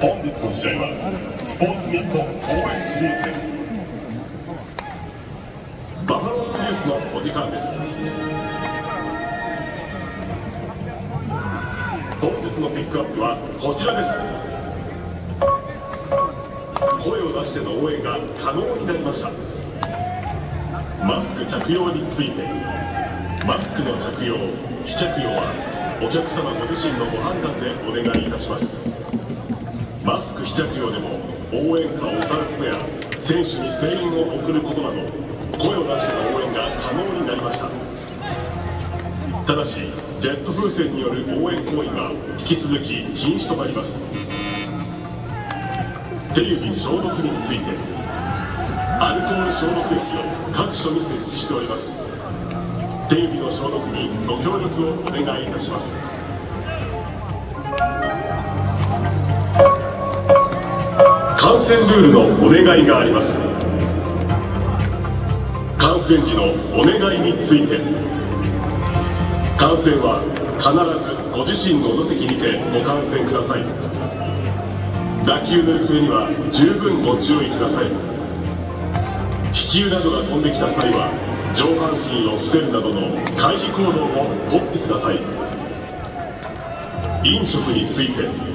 本日の試合はスポーツミット応援シリーズです。バファローズニュースのお時間です。本日のピックアップはこちらです。声を出しての応援が可能になりました。マスク着用についてマスクの着用非着用はお客様ご自身のご判断でお願いいたします。マスク非着用でも応援歌を歌うことや選手に声援を送ることなど声を出しての応援が可能になりました。ただしジェット風船による応援行為が引き続き禁止となります。手指消毒についてアルコール消毒液を各所に設置しております。手指の消毒にご協力をお願いいたします。染ルールのお願いがあります。感染時のお願いについて。感染は必ずご自身の座席にてご観戦ください。打球の行方には十分ご注意ください。気球などが飛んできた際は上半身を伏せるなどの回避行動をとってください。飲食について。